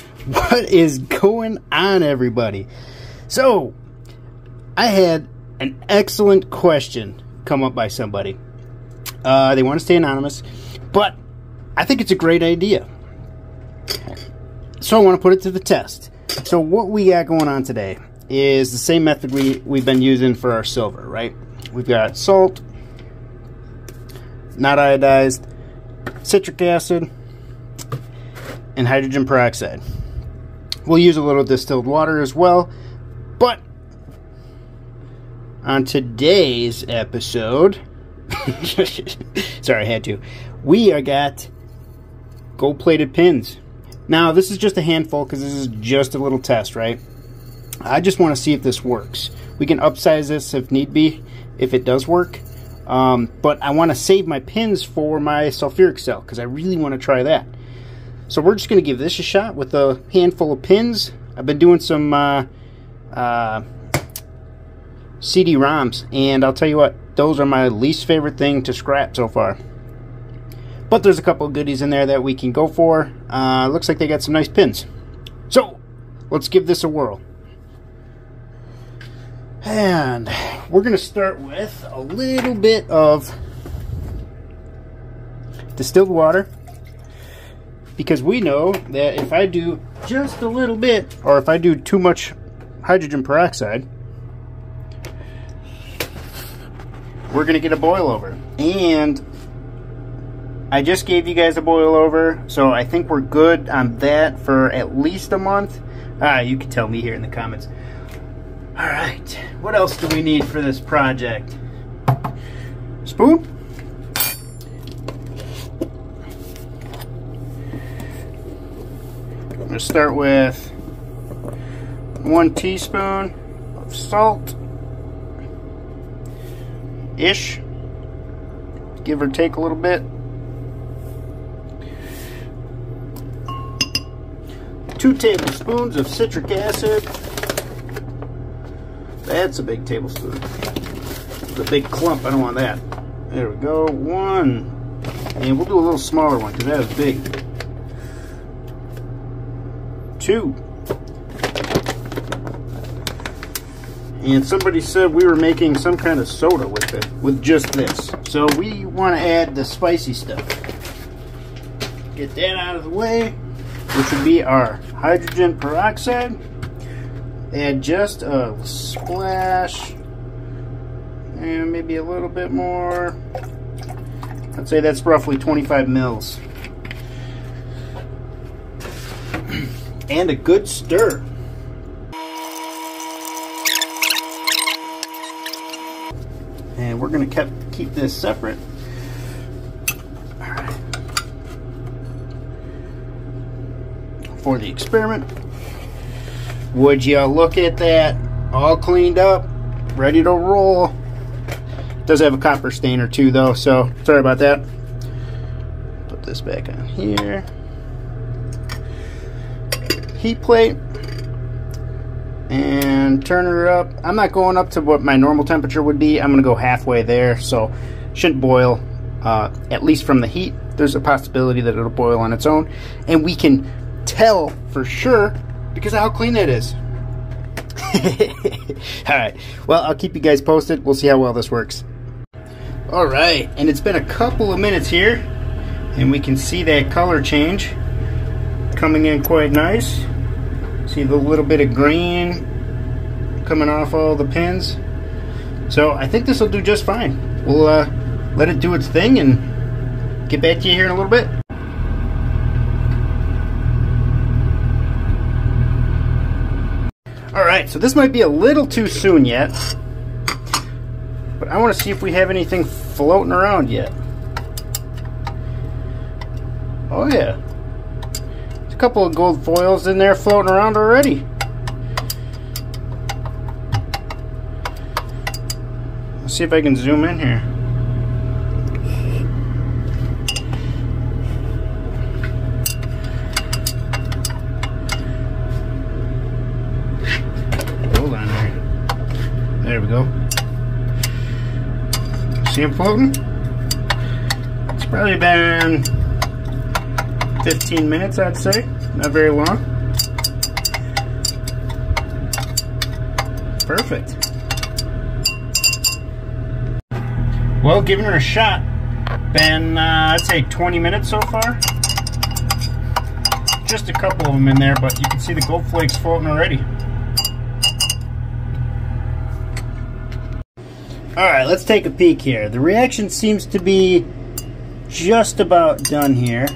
What is going on, everybody? So, I had an excellent question come up by somebody. Uh, they want to stay anonymous, but I think it's a great idea. So, I want to put it to the test. So, what we got going on today is the same method we, we've been using for our silver, right? We've got salt, not iodized, citric acid, and hydrogen peroxide. We'll use a little distilled water as well, but on today's episode, sorry, I had to, we are got gold plated pins. Now, this is just a handful because this is just a little test, right? I just want to see if this works. We can upsize this if need be, if it does work. Um, but I want to save my pins for my sulfuric cell because I really want to try that. So we're just going to give this a shot with a handful of pins. I've been doing some uh, uh, CD-ROMs, and I'll tell you what, those are my least favorite thing to scrap so far. But there's a couple of goodies in there that we can go for. Uh, looks like they got some nice pins. So, let's give this a whirl. And we're going to start with a little bit of distilled water because we know that if I do just a little bit, or if I do too much hydrogen peroxide, we're to get a boil over. And I just gave you guys a boil over, so I think we're good on that for at least a month. Ah, you can tell me here in the comments. All right, what else do we need for this project? Spoon? Going to start with one teaspoon of salt ish give or take a little bit. Two tablespoons of citric acid. That's a big tablespoon. The big clump I don't want that. There we go one. And we'll do a little smaller one because that is big two. And somebody said we were making some kind of soda with it, with just this. So we want to add the spicy stuff. Get that out of the way, which would be our hydrogen peroxide. Add just a splash, and maybe a little bit more. I'd say that's roughly 25 mils. and a good stir. And we're going to keep this separate. For the experiment. Would you look at that? All cleaned up, ready to roll. Does have a copper stain or two though, so sorry about that. Put this back on here heat plate and turn her up. I'm not going up to what my normal temperature would be. I'm going to go halfway there, so shouldn't boil, uh, at least from the heat. There's a possibility that it'll boil on its own, and we can tell for sure because of how clean that is. All right, well, I'll keep you guys posted. We'll see how well this works. All right, and it's been a couple of minutes here, and we can see that color change coming in quite nice. See the little bit of green coming off all the pins. So I think this will do just fine. We'll uh, let it do its thing and get back to you here in a little bit. Alright, so this might be a little too soon yet. But I want to see if we have anything floating around yet. Oh yeah couple of gold foils in there floating around already. Let's see if I can zoom in here. Hold on there. There we go. See them floating? It's probably been 15 minutes, I'd say. Not very long. Perfect. Well, giving her a shot. Been, uh, I'd say 20 minutes so far. Just a couple of them in there, but you can see the gold flakes floating already. Alright, let's take a peek here. The reaction seems to be just about done here.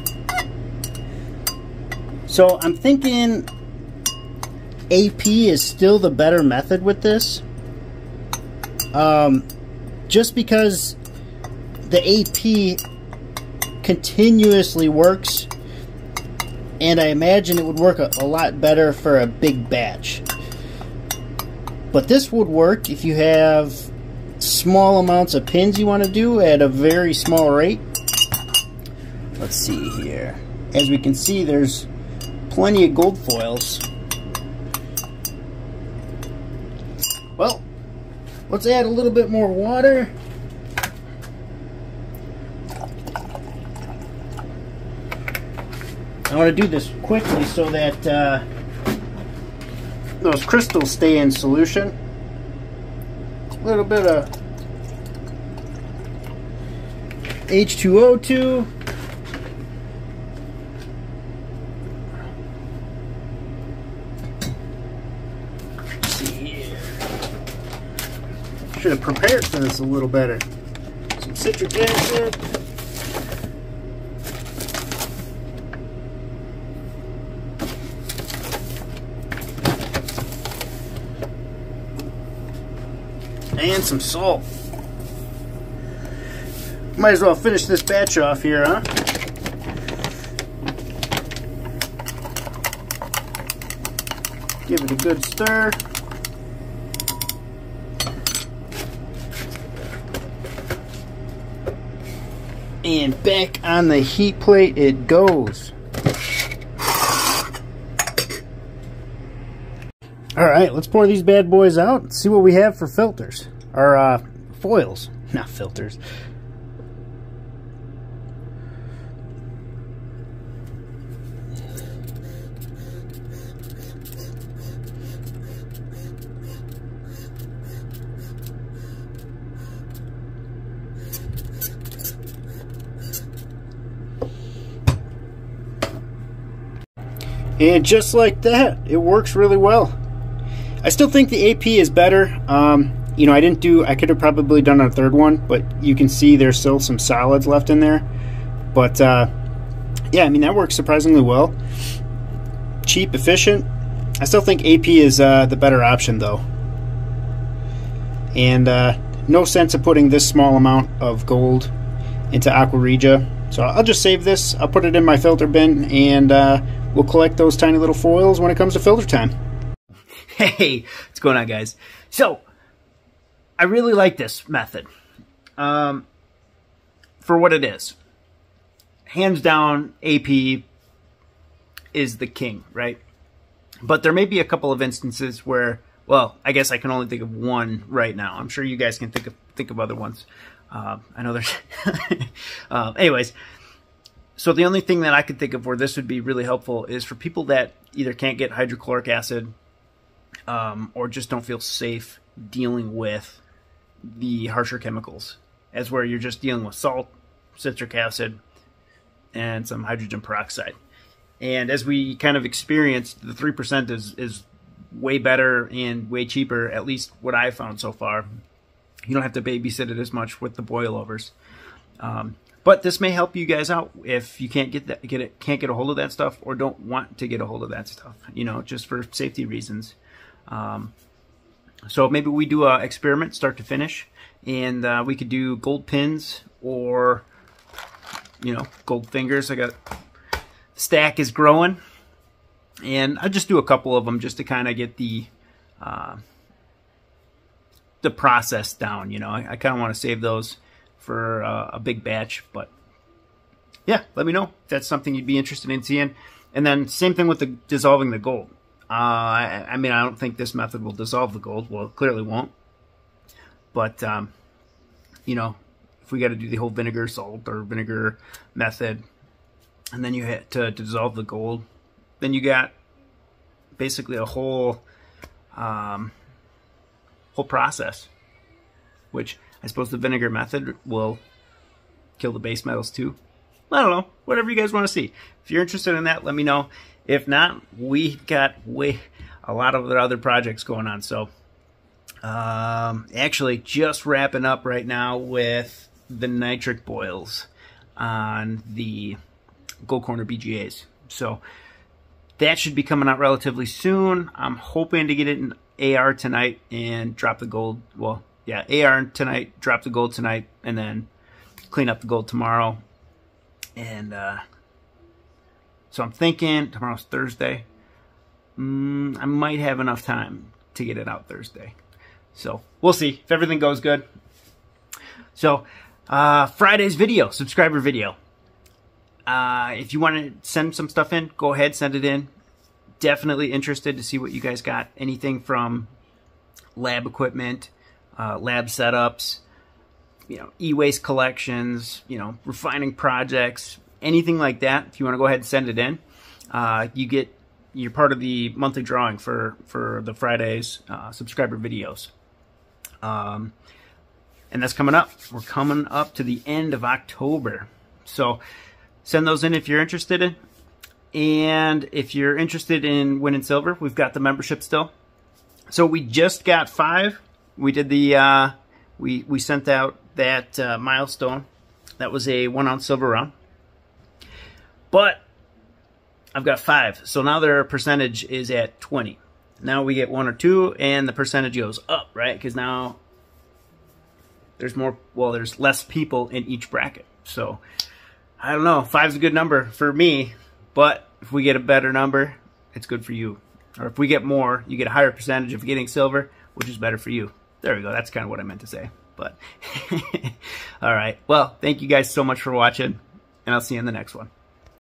So I'm thinking AP is still the better method with this. Um, just because the AP continuously works and I imagine it would work a, a, lot better for a big batch. But this would work if you have small amounts of pins you want to do at a very small rate. Let's see here. As we can see, there's plenty of gold foils. Well, Let's add a little bit more water. I want to do this quickly so that uh, those crystals stay in solution. A little bit of H2O2. Should have prepared for this a little better. Some citric acid. And some salt. Might as well finish this batch off here, huh? Give it a good stir. And back on the heat plate it goes. Alright, let's pour these bad boys out and see what we have for filters. Or, uh, foils. Not filters. And just like that, it works really well. I still think the AP is better. Um, you know, I didn't do, I could have probably done a third one, but you can see there's still some solids left in there. But, uh, yeah, I mean, that works surprisingly well. Cheap, efficient. I still think AP is uh, the better option, though. And uh, no sense of putting this small amount of gold into Aqua Regia. So I'll just save this. I'll put it in my filter bin, and uh, we'll collect those tiny little foils when it comes to filter time. Hey, what's going on, guys? So, I really like this method um, for what it is. Hands down, AP is the king, right? But there may be a couple of instances where, well, I guess I can only think of one right now. I'm sure you guys can think of think of other ones. Uh, I know there's. uh, anyways, so the only thing that I could think of where this would be really helpful is for people that either can't get hydrochloric acid um, or just don't feel safe dealing with the harsher chemicals, as where you're just dealing with salt, citric acid, and some hydrogen peroxide. And as we kind of experienced, the three percent is is way better and way cheaper. At least what I found so far. You don't have to babysit it as much with the boil overs. Um, but this may help you guys out if you can't get that, get it, can't get a hold of that stuff, or don't want to get a hold of that stuff. You know, just for safety reasons. Um, so maybe we do a experiment, start to finish, and uh, we could do gold pins or you know gold fingers. I got stack is growing, and I just do a couple of them just to kind of get the uh, the process down. You know, I, I kind of want to save those for uh, a big batch. But yeah, let me know if that's something you'd be interested in seeing. And then same thing with the dissolving the gold. Uh, I, I, mean, I don't think this method will dissolve the gold. Well, it clearly won't. But um, you know, if we got to do the whole vinegar salt or vinegar method, and then you hit to, to dissolve the gold, then you got basically a whole um, whole process. Which I suppose the vinegar method will kill the base metals too. I don't know. Whatever you guys want to see. If you're interested in that, let me know. If not, we got way a lot of other projects going on. So, um, actually, just wrapping up right now with the nitric boils on the Gold Corner BGAs. So that should be coming out relatively soon. I'm hoping to get it in AR tonight and drop the gold. Well, yeah, AR tonight, drop the gold tonight, and then clean up the gold tomorrow. And uh, so I'm thinking tomorrow's Thursday. Mm, I might have enough time to get it out Thursday. So we'll see if everything goes good. So uh, Friday's video, subscriber video. Uh, if you want to send some stuff in, go ahead, send it in. Definitely interested to see what you guys got. Anything from lab equipment, uh, lab setups, you know, e-waste collections, you know, refining projects, anything like that. If you want to go ahead and send it in, uh, you get you're part of the monthly drawing for for the Fridays uh, subscriber videos. Um, and that's coming up. We're coming up to the end of October, so send those in if you're interested in. And if you're interested in winning silver, we've got the membership still. So we just got five. We did the uh, we we sent out that uh, milestone. That was a one ounce silver round. But I've got five. So now their percentage is at 20. Now we get one or two, and the percentage goes up, right? Because now there's more, well, there's less people in each bracket. So I don't know. Five's a good number for me, but if we get a better number, it's good for you. Or if we get more, you get a higher percentage of getting silver, which is better for you. There we go. That's kind of what I meant to say. But all right. Well, thank you guys so much for watching, and I'll see you in the next one.